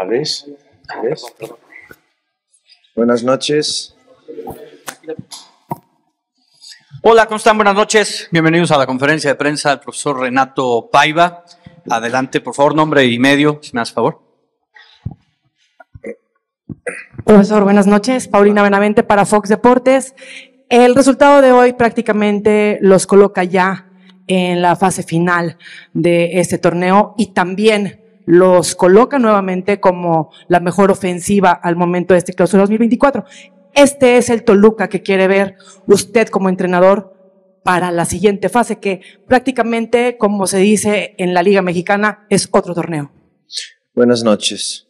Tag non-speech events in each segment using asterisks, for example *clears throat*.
A ver, a ver. Buenas noches. Hola, ¿cómo están? Buenas noches. Bienvenidos a la conferencia de prensa del profesor Renato Paiva. Adelante, por favor, nombre y medio, si me hace favor. Profesor, buenas noches. Paulina Benavente para Fox Deportes. El resultado de hoy prácticamente los coloca ya en la fase final de este torneo y también los coloca nuevamente como la mejor ofensiva al momento de este clausura 2024. Este es el Toluca que quiere ver usted como entrenador para la siguiente fase, que prácticamente, como se dice en la Liga Mexicana, es otro torneo. Buenas noches.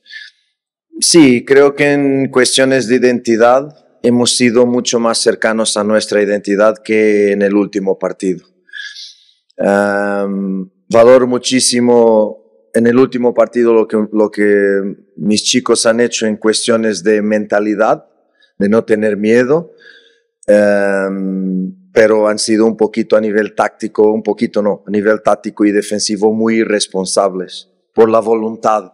Sí, creo que en cuestiones de identidad hemos sido mucho más cercanos a nuestra identidad que en el último partido. Valoro muchísimo en el último partido lo que, lo que mis chicos han hecho en cuestiones de mentalidad, de no tener miedo, pero han sido un poquito a nivel táctico, un poquito no, a nivel táctico y defensivo muy irresponsables por la voluntad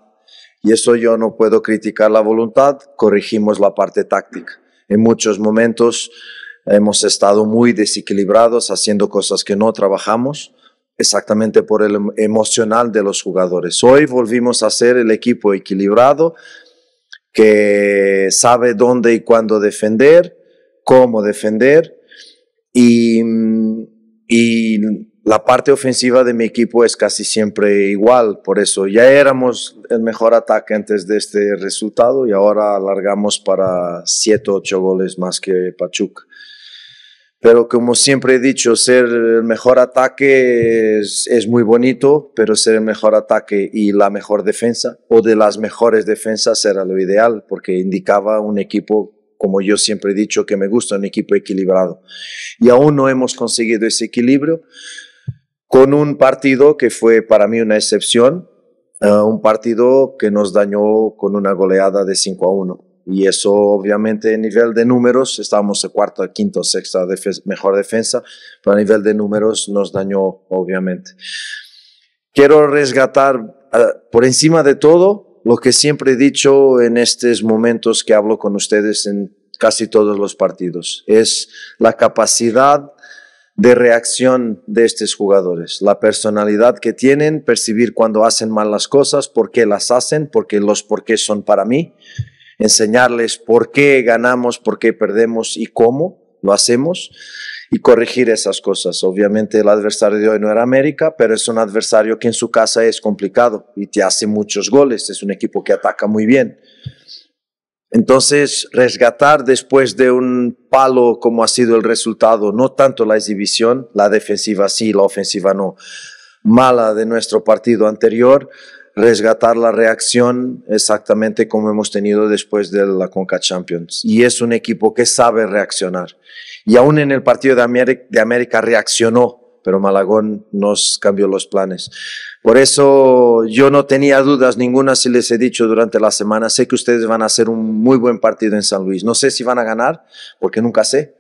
y eso yo no puedo criticar la voluntad, corregimos la parte táctica. En muchos momentos hemos estado muy desequilibrados haciendo cosas que no trabajamos exactamente por el emocional de los jugadores. Hoy volvimos a ser el equipo equilibrado que sabe dónde y cuándo defender, cómo defender y, y la parte ofensiva de mi equipo es casi siempre igual, por eso ya éramos el mejor ataque antes de este resultado y ahora alargamos para 7 8 goles más que Pachuca. Pero como siempre he dicho, ser el mejor ataque es, es, muy bonito, pero ser el mejor ataque y la mejor defensa o de las mejores defensas era lo ideal, porque indicaba un equipo, como yo siempre he dicho, que me gusta, un equipo equilibrado. Y aún no hemos conseguido ese equilibrio con un partido que fue para mí una excepción, eh, un partido que nos dañó con una goleada de 5 a 1. Y eso obviamente a nivel de números, estábamos en cuarta, quinta, sexta mejor defensa, pero a nivel de números nos dañó obviamente. Quiero resgatar eh, por encima de todo lo que siempre he dicho en estos momentos que hablo con ustedes en casi todos los partidos, es la capacidad de reacción de estos jugadores, la personalidad que tienen, percibir cuando hacen mal las cosas, por qué las hacen, porque los por qué son para mí, enseñarles por qué ganamos, por qué perdemos y cómo lo hacemos y corregir esas cosas. Obviamente el adversario de hoy no era América, pero es un adversario que en su casa es complicado y te hace muchos goles, es un equipo que ataca muy bien. Entonces, resgatar después de un palo como ha sido el resultado, no tanto la exhibición, la defensiva sí, la ofensiva no, mala de nuestro partido anterior, resgatar la reacción exactamente como hemos tenido después de la Conca Champions. Y es un equipo que sabe reaccionar. Y aún en el partido de América, de América reaccionó pero Malagón nos cambió los planes. Por eso yo no tenía dudas ninguna si les he dicho durante la semana, sé que ustedes van a hacer un muy buen partido en San Luis. No sé si van a ganar, porque nunca sé,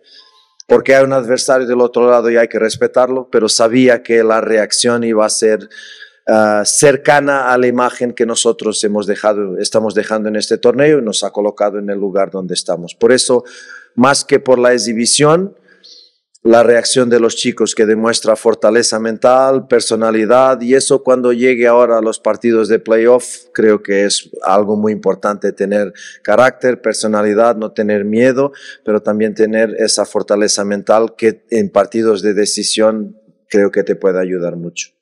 porque hay un adversario del otro lado y hay que respetarlo, pero sabía que la reacción iba a ser uh, cercana a la imagen que nosotros hemos dejado, estamos dejando en este torneo y nos ha colocado en el lugar donde estamos. Por eso, más que por la exhibición, la reacción de los chicos que demuestra fortaleza mental, personalidad y eso cuando llegue ahora a los partidos de playoff creo que es algo muy importante tener carácter, personalidad, no tener miedo, pero también tener esa fortaleza mental que en partidos de decisión creo que te puede ayudar mucho.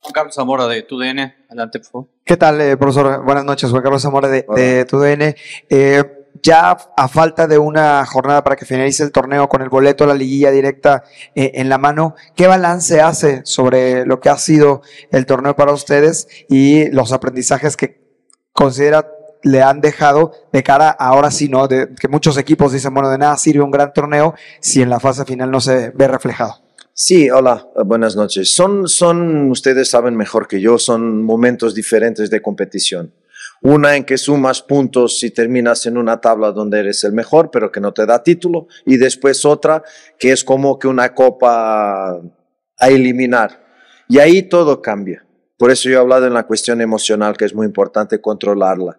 Juan Carlos Zamora de TUDN, adelante por favor. ¿Qué tal, eh, profesor? Buenas noches, Juan Carlos Zamora de, de TUDN. Eh, ya a falta de una jornada para que finalice el torneo con el boleto a la liguilla directa eh, en la mano, ¿qué balance hace sobre lo que ha sido el torneo para ustedes y los aprendizajes que considera le han dejado de cara ahora sí, ¿no? De, que muchos equipos dicen, bueno, de nada sirve un gran torneo si en la fase final no se ve reflejado. Sí, hola, buenas noches. Son, son, ustedes saben mejor que yo, son momentos diferentes de competición. Una en que sumas puntos y terminas en una tabla donde eres el mejor, pero que no te da título. Y después otra que es como que una copa a eliminar. Y ahí todo cambia. Por eso yo he hablado en la cuestión emocional, que es muy importante controlarla.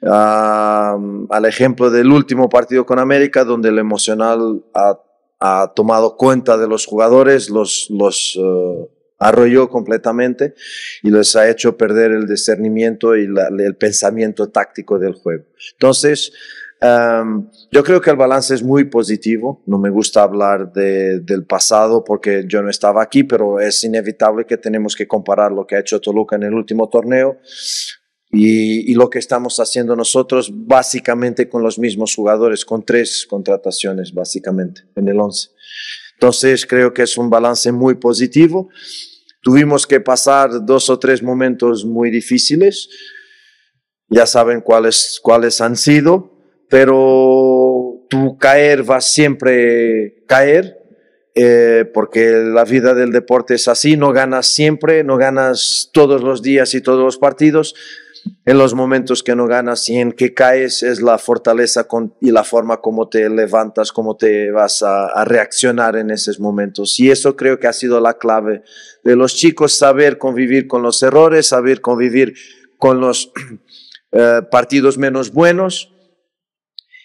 al ejemplo del último partido con América, donde el emocional ha, tomado cuenta de los jugadores, los, los uh, arrolló completamente y les ha hecho perder el discernimiento y el pensamiento táctico del juego. Entonces, um, yo creo que el balance es muy positivo. No me gusta hablar de, del pasado porque yo no estaba aquí, pero es inevitable que tenemos que comparar lo que ha hecho Toluca en el último torneo y, y, lo que estamos haciendo nosotros básicamente con los mismos jugadores, con tres contrataciones básicamente en el 11. Entonces creo que es un balance muy positivo. Tuvimos que pasar dos o tres momentos muy difíciles, ya saben cuáles, cuáles han sido, pero tu caer va siempre caer, eh, porque la vida del deporte es así, no ganas siempre, no ganas todos los días y todos los partidos, en los momentos que no ganas y en que caes es la fortaleza y la forma como te levantas, cómo te vas a, reaccionar en esos momentos. Y eso creo que ha sido la clave de los chicos, saber convivir con los errores, saber convivir con los *clears throat* eh, partidos menos buenos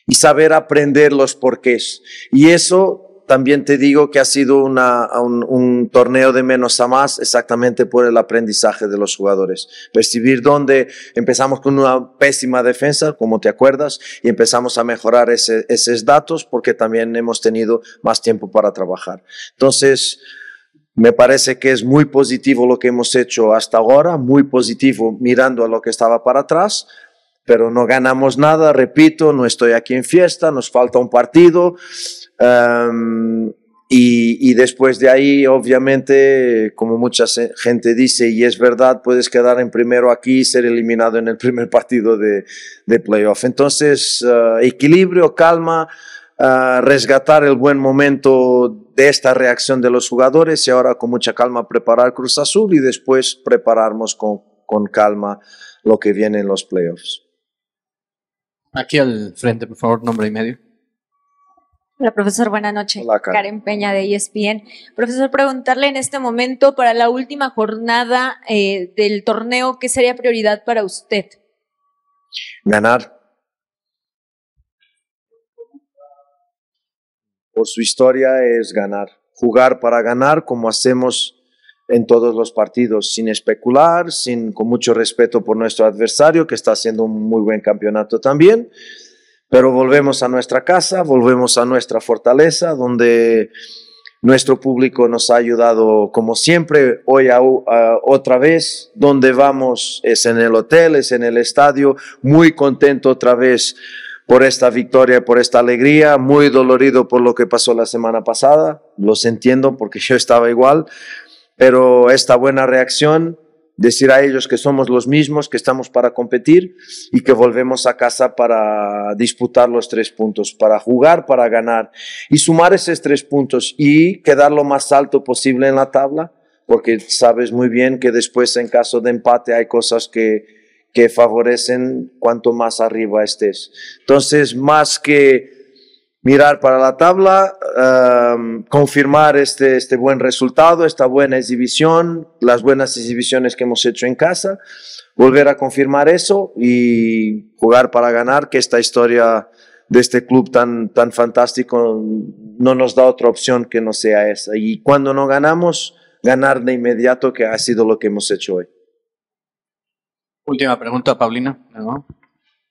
y saber aprender los porqués. Y eso también te digo que ha sido una, un, torneo de menos a más exactamente por el aprendizaje de los jugadores. Percibir dónde empezamos con una pésima defensa, como te acuerdas, y empezamos a mejorar ese, esos datos porque también hemos tenido más tiempo para trabajar. Entonces, me parece que es muy positivo lo que hemos hecho hasta ahora, muy positivo mirando a lo que estaba para atrás, pero no ganamos nada, repito, no estoy aquí en fiesta, nos falta un partido y, después de ahí, obviamente, como mucha gente dice, y es verdad, puedes quedar en primero aquí y ser eliminado en el primer partido de, de playoff. Entonces, ah, equilibrio, calma, ah, resgatar el buen momento de esta reacción de los jugadores y ahora con mucha calma preparar Cruz Azul y después prepararnos con, con calma lo que viene en los playoffs. Aquí al frente, por favor, nombre y medio. Hola, profesor, buenas noches. Karen. Peña de ESPN. Profesor, preguntarle en este momento, para la última jornada eh, del torneo, ¿qué sería prioridad para usted? Ganar. Por su historia es ganar. Jugar para ganar como hacemos en todos los partidos, sin especular, sin, con mucho respeto por nuestro adversario, que está haciendo un muy buen campeonato también. Pero volvemos a nuestra casa, volvemos a nuestra fortaleza, donde nuestro público nos ha ayudado como siempre. Hoy otra vez, donde vamos es en el hotel, es en el estadio, muy contento otra vez por esta victoria, por esta alegría, muy dolorido por lo que pasó la semana pasada, los entiendo porque *laughs* yo estaba igual, pero esta buena reacción decir a ellos que somos los mismos, que estamos para competir y que volvemos a casa para disputar los tres puntos, para jugar, para ganar y sumar esos tres puntos y quedar lo más alto posible en la tabla, porque sabes muy bien que después en caso de empate hay cosas que, que favorecen cuanto más arriba estés. Entonces, más que mirar para la tabla, confirmar este, este buen resultado, esta buena exhibición, las buenas exhibiciones que hemos hecho en casa, volver a confirmar eso y jugar para ganar, que esta historia de este club tan, tan fantástico no nos da otra opción que no sea esa. Y cuando no ganamos, ganar de inmediato, que ha sido lo que hemos hecho hoy. Última pregunta, Paulina.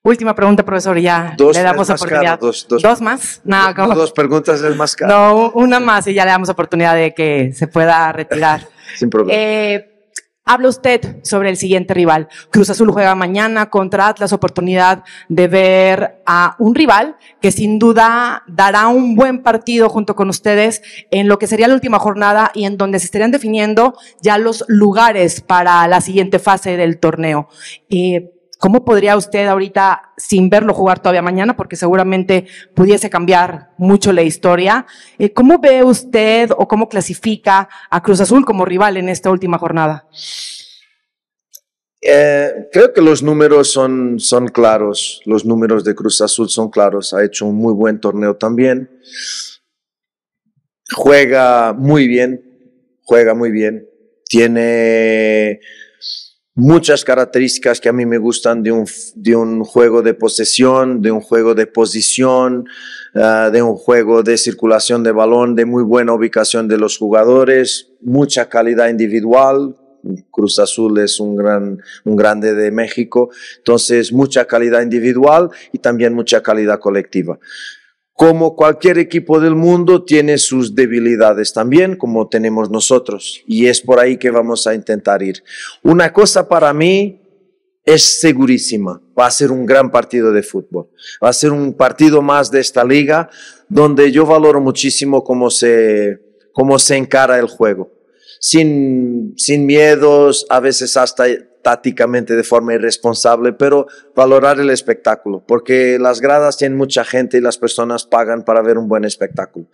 Última pregunta, profesor, ya le damos oportunidad. dos, más? No, dos preguntas es más caro. No, una más y ya le damos oportunidad de que se pueda retirar. *laughs* Sin problema. Eh, Habla usted sobre el siguiente rival. Cruz Azul juega mañana contra Atlas, oportunidad de ver a un rival que sin duda dará un buen partido junto con ustedes en lo que sería la última jornada y en donde se estarían definiendo ya los lugares para la siguiente fase del torneo. Eh, ¿Cómo podría usted ahorita, sin verlo jugar todavía mañana, porque seguramente pudiese cambiar mucho la historia, eh, cómo ve usted o cómo clasifica a Cruz Azul como rival en esta última jornada? Eh, creo que los números son, son claros, los números de Cruz Azul son claros, ha hecho un muy buen torneo también, juega muy bien, juega muy bien, tiene muchas características que a mí me gustan de un, de un juego de posesión, de un juego de posición, ah, de un juego de circulación de balón, de muy buena ubicación de los jugadores, mucha calidad individual. Cruz Azul es un gran, un grande de México, entonces mucha calidad individual y también mucha calidad colectiva como cualquier equipo del mundo, tiene sus debilidades también, como tenemos nosotros. Y es por ahí que vamos a intentar ir. Una cosa para mí es segurísima. Va a ser un gran partido de fútbol. Va a ser un partido más de esta liga donde yo valoro muchísimo cómo se, cómo se encara el juego. Sin, sin miedos, a veces hasta tácticamente de forma irresponsable, pero valorar el espectáculo, porque las gradas tienen mucha gente y las personas pagan para ver un buen espectáculo.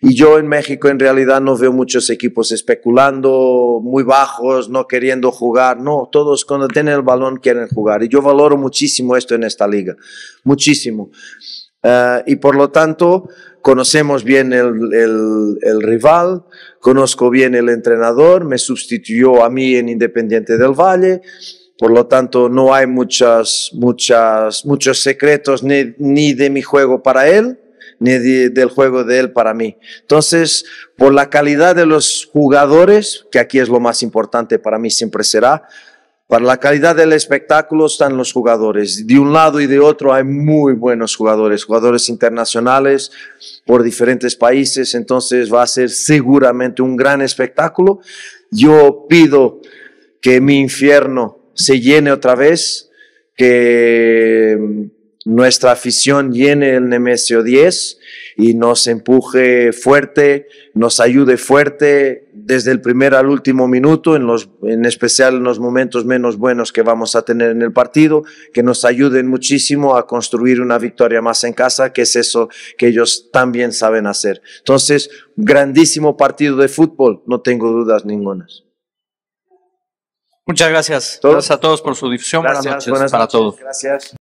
Y yo en México en realidad no veo muchos equipos especulando muy bajos, no queriendo jugar, no, todos cuando tienen el balón quieren jugar. Y yo valoro muchísimo esto en esta liga, muchísimo. Eh, y por lo tanto, conocemos bien el, el, el, rival, conozco bien el entrenador, me sustituyó a mí en Independiente del Valle, por lo tanto no hay muchas, muchas, muchos secretos ni, ni de mi juego para él, ni del juego de él para mí. Entonces, por la calidad de los jugadores, que aquí es lo más importante para mí siempre será, para la calidad del espectáculo están los jugadores. De un lado y de otro hay muy buenos jugadores, jugadores internacionales por diferentes países, entonces va a ser seguramente un gran espectáculo. Yo pido que mi infierno se llene otra vez, que nuestra afición llene el Nemesio 10 y nos empuje fuerte, nos ayude fuerte desde el primer al último minuto, en, los, en especial en los momentos menos buenos que vamos a tener en el partido, que nos ayuden muchísimo a construir una victoria más en casa, que es eso que ellos también saben hacer. Entonces, grandísimo partido de fútbol, no tengo dudas ningunas. Muchas gracias. Gracias a todos por su difusión. buenas noches para todos. Gracias.